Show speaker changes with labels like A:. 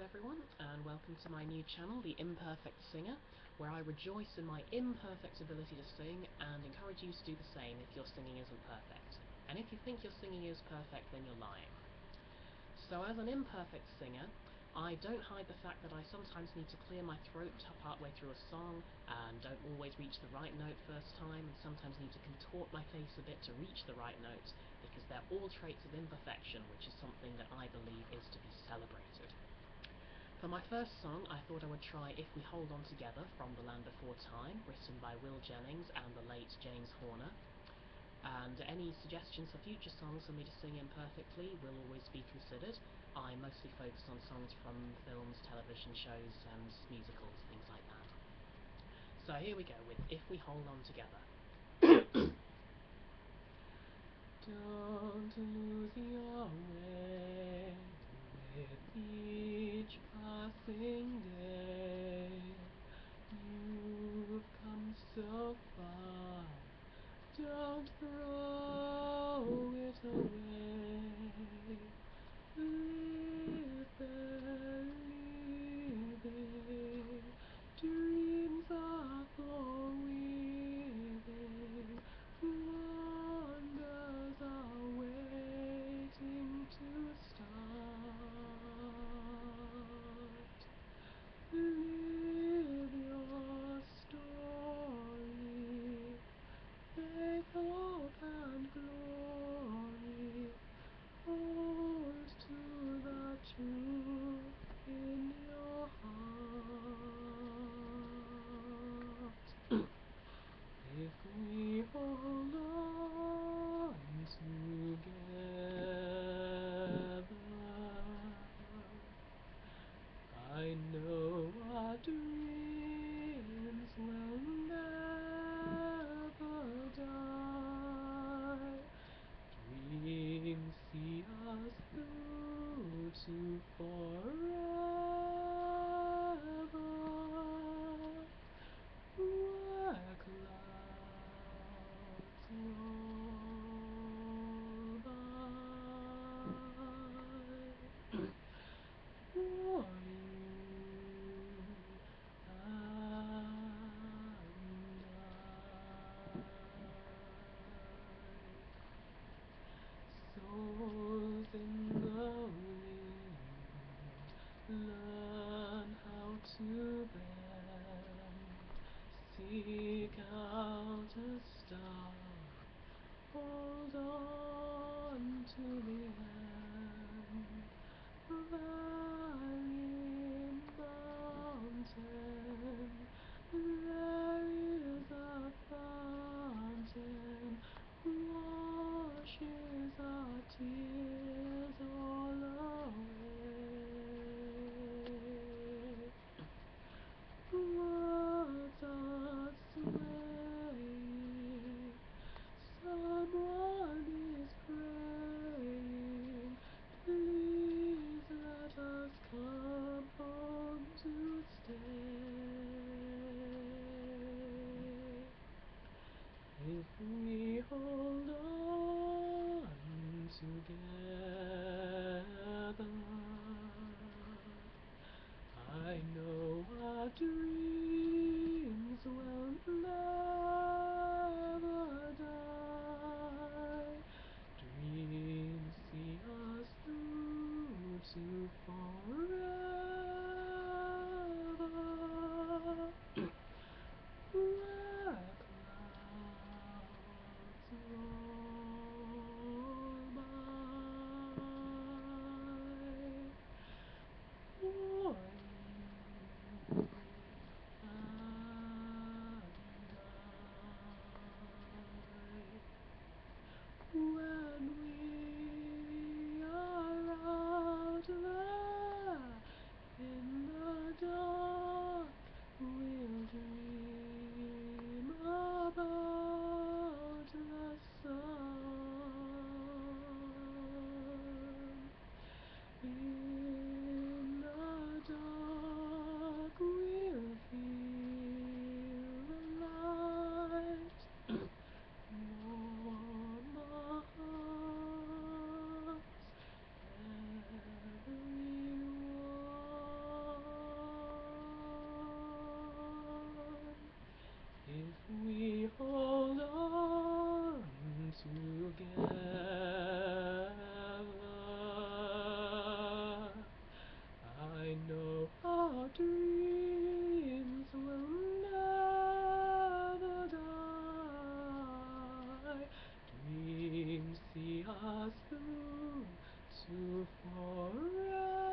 A: everyone, and welcome to my new channel, The Imperfect Singer, where I rejoice in my imperfect ability to sing and encourage you to do the same if your singing isn't perfect. And if you think your singing is perfect, then you're lying. So as an imperfect singer, I don't hide the fact that I sometimes need to clear my throat partway through a song, and don't always reach the right note first time, and sometimes need to contort my face a bit to reach the right note, because they're all traits of imperfection, which is something that I believe is to be celebrated. For my first song, I thought I would try If We Hold On Together from The Land Before Time, written by Will Jennings and the late James Horner. And any suggestions for future songs for me to sing imperfectly will always be considered. I mostly focus on songs from films, television shows, and musicals, things like that. So here we go with If We Hold On Together. Don't lose your way with each day. You've come so far, don't throw it away. Together, been. Learn how to bend. Seek out a star. Hold on to the end. soon again? Dreams see us through to forever.